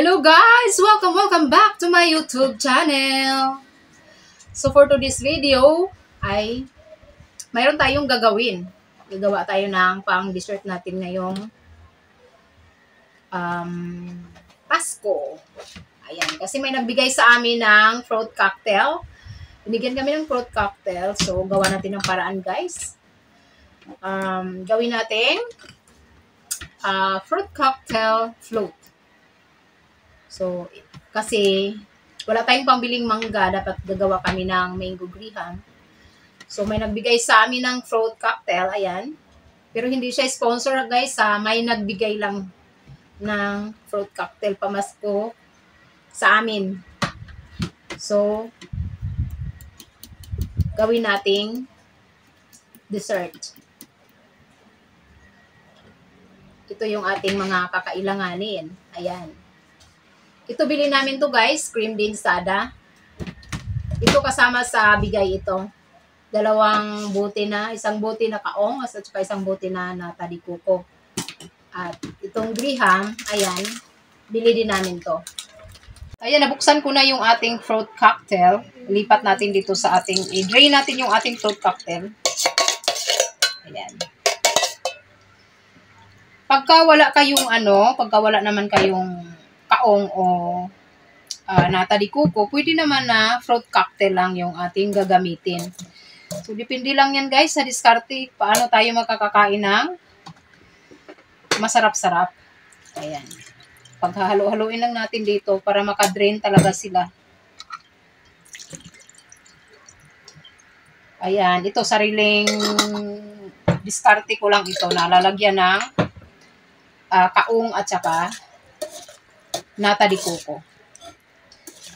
Hello guys! Welcome, welcome back to my YouTube channel! So for today's video ay mayroon tayong gagawin. Gagawa tayo ng pang dessert natin ngayong um, Pasko. Ayan, kasi may nagbigay sa amin ng fruit cocktail. Binigyan kami ng fruit cocktail. So gawa natin ng paraan guys. Um, gawin natin uh, fruit cocktail float. So, kasi wala tayong pambiling mangga, dapat gagawa kami ng mango graham. So, may nagbigay sa amin ng fruit cocktail, ayan. Pero hindi siya sponsor, guys, ha. May nagbigay lang ng fruit cocktail pamasko sa amin. So, gawin nating dessert. Ito yung ating mga kakailanganin. Ayan. Ito bili namin to guys, cream din sada. Ito kasama sa bigay ito. Dalawang buti na, isang buti na kaong at saka isang buti na na tadikuko. At itong graham, ayan, bili din namin to. Ayan, nabuksan ko na yung ating fruit cocktail. Lipat natin dito sa ating, i-drain natin yung ating fruit cocktail. Ayan. Pagka wala kayong ano, pagka wala naman kayong kaong o uh, nata di kuko, pwede naman na fruit cocktail lang yung ating gagamitin. So, depende lang yan guys sa diskarte. Paano tayo makakakain ng masarap-sarap. Ayan. Paghahalo-haluin lang natin dito para makadrain talaga sila. Ayan. Ito, sariling diskarte ko lang ito. Nalalagyan ng uh, kaong at saka nata di coco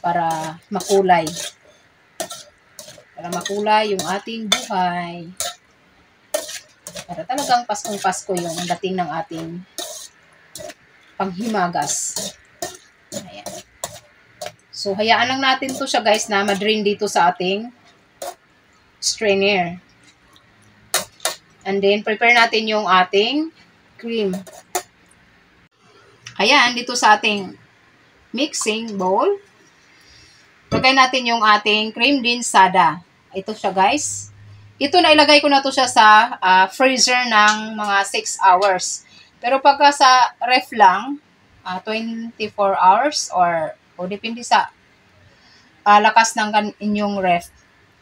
para makulay. Para makulay yung ating buhay. Para talagang Paskong-Pasko yung dating ng ating panghimagas. Ayan. So, hayaan lang natin to siya guys na madrain dito sa ating strainer. And then, prepare natin yung ating cream. Ayan, dito sa ating mixing bowl. Lagay natin yung ating cream din sada. Ito siya guys. Ito na ilagay ko na to siya sa uh, freezer ng mga 6 hours. Pero pagka sa ref lang, uh, ah, 24 hours or o depende sa uh, lakas ng inyong ref.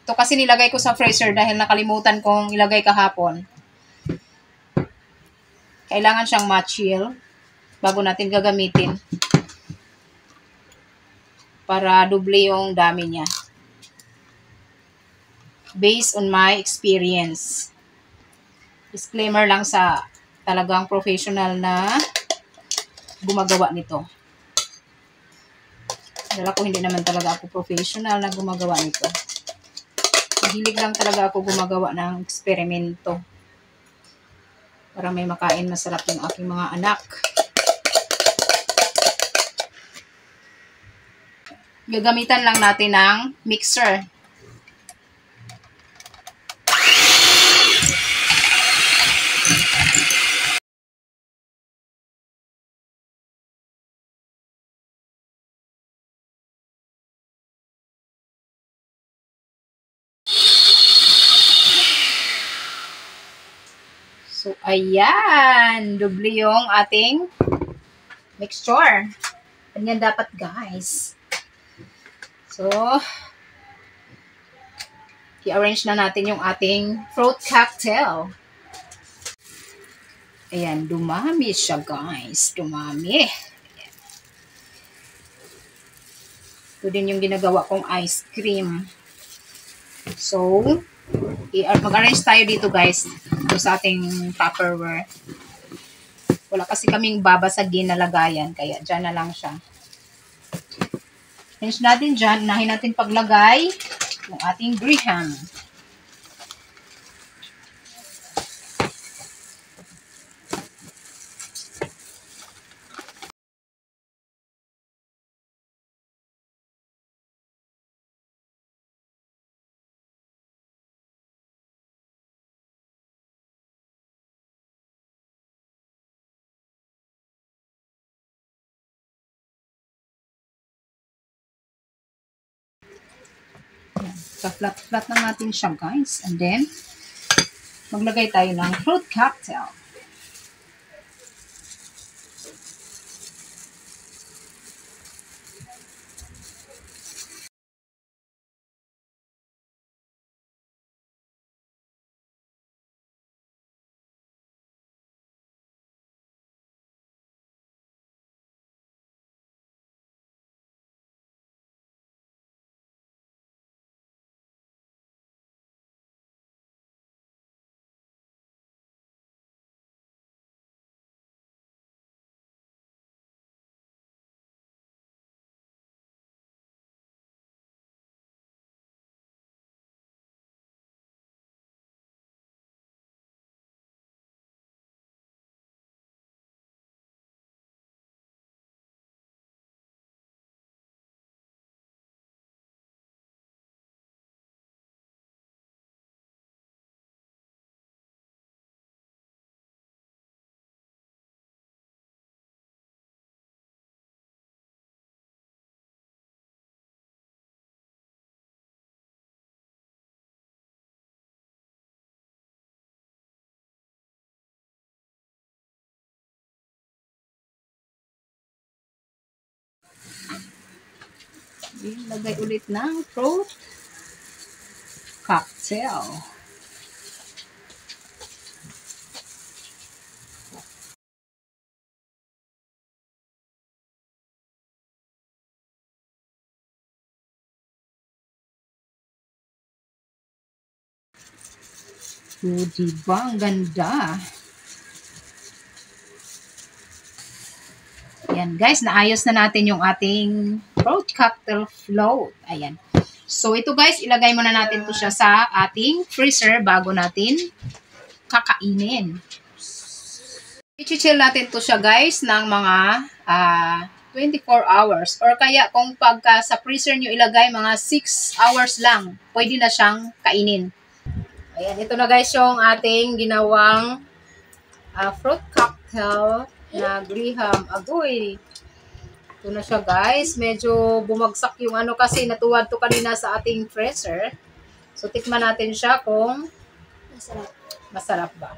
Ito kasi nilagay ko sa freezer dahil nakalimutan kong ilagay kahapon. Kailangan siyang ma-chill bago natin gagamitin para doble yung dami niya. Based on my experience. Disclaimer lang sa talagang professional na gumagawa nito. Dala ko hindi naman talaga ako professional na gumagawa nito. Mahilig lang talaga ako gumagawa ng eksperimento. Para may makain masarap yung aking mga anak. Gagamitan lang natin ng mixer. So, ayan. Doble yung ating mixture. Ganyan dapat, guys. So, i-arrange na natin yung ating fruit cocktail. Ayan, dumami siya guys. Dumami. Ayan. Ito din yung ginagawa kong ice cream. So, mag-arrange tayo dito guys. Ito sa ating tupperware. Wala kasi kaming babasagin na lagayan. Kaya dyan na lang siya. Finish natin dyan. Unahin natin paglagay ng ating graham. Pa-flat-flat lang natin siya, guys. And then, maglagay tayo ng fruit cocktail. Lagay ulit ng fruit cocktail. So, diba? Ang ganda. Ayan, guys, naayos na natin yung ating fruit cocktail float. Ayan. So, ito guys, ilagay muna natin to siya sa ating freezer bago natin kakainin. I-chill natin to siya guys ng mga uh, 24 hours. Or kaya kung pagka sa freezer nyo ilagay mga 6 hours lang, pwede na siyang kainin. Ayan, ito na guys yung ating ginawang uh, fruit cocktail na graham. Agoy! Ito na siya guys. Medyo bumagsak yung ano kasi natuwad to kanina sa ating freezer. So, tikman natin siya kung Masarap. masarap ba.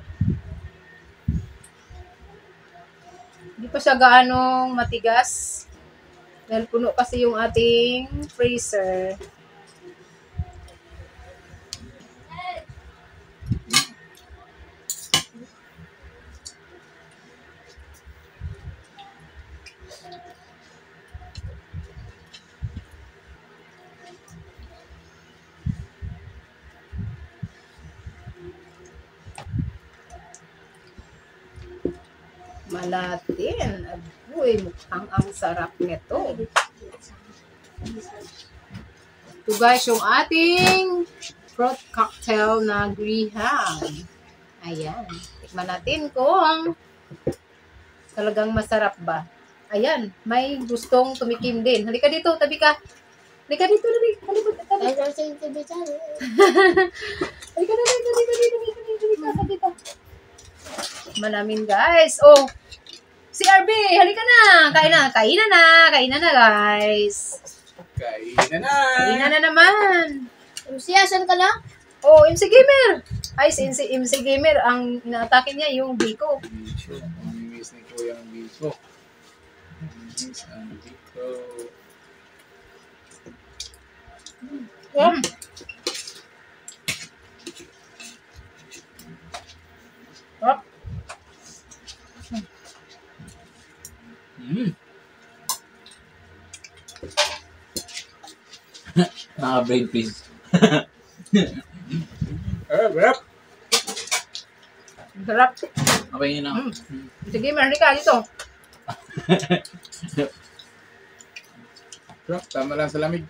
Hindi pa siya gaanong matigas. Dahil puno kasi yung ating freezer. Malatin. Agoy, mukhang ang sarap nito. Ito guys, yung ating fruit cocktail na graham. Ayan. Tikman natin kung talagang masarap ba. Ayan, may gustong tumikim din. Halika dito, tabi ka. Halika dito, tabi. Halika, tabi. Ay, sa yung TV channel. Halika dito, dito, dito, dito, dito, dito, tabi. Tikman namin guys. Oh, si RB, halika na. Kain na, kain na na. Kain na na guys. Kainan na! Kain na na naman. Lucia, saan ka na? Oh, MC Gamer. Ay, si MC, MC Gamer, ang inaatake niya yung Biko. Bicho. Mamimiss ni Kuya ang Bicho. Mamimiss ang Bicho. Mm. Oh, Mm. Naka-brain freeze. Eh, rap! sarap. Okay yun na. Mm. MC Gamer, halika dito. Rap, tama lang sa lamig.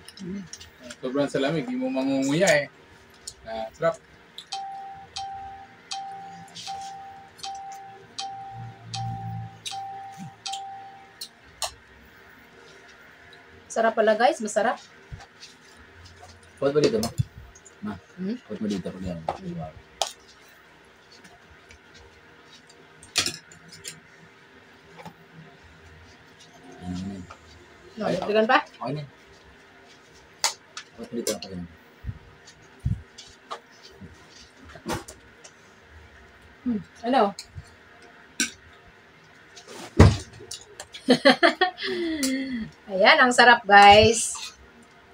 Sobrang sa lamig, di mo mangunguya eh. Ah, trap. Sarap pala guys, masarap. Puwat mo ano? dito, ma. Ma, hmm? puwat mo dito. Kulihan mo. Wow. No, Dagdagan pa? Okay na. Puwat dito. Kulihan mo. Hmm. Hello. Ano? Ayan, ang sarap guys.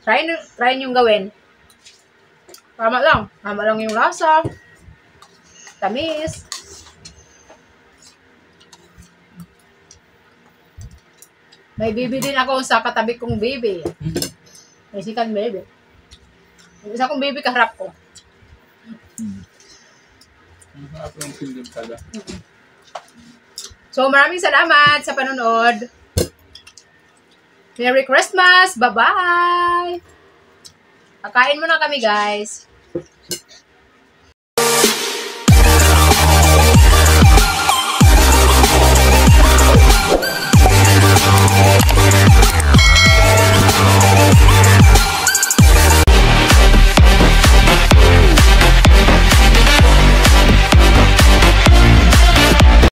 Try, nyo- try nyo gawin. Tama lang. Tama lang yung lasa. Tamis. May bibi din ako sa katabi kong baby. May sikan baby. Yung isa kong baby kaharap ko. So, maraming salamat sa panonood. Merry Christmas! Bye-bye! Kakain muna kami, guys.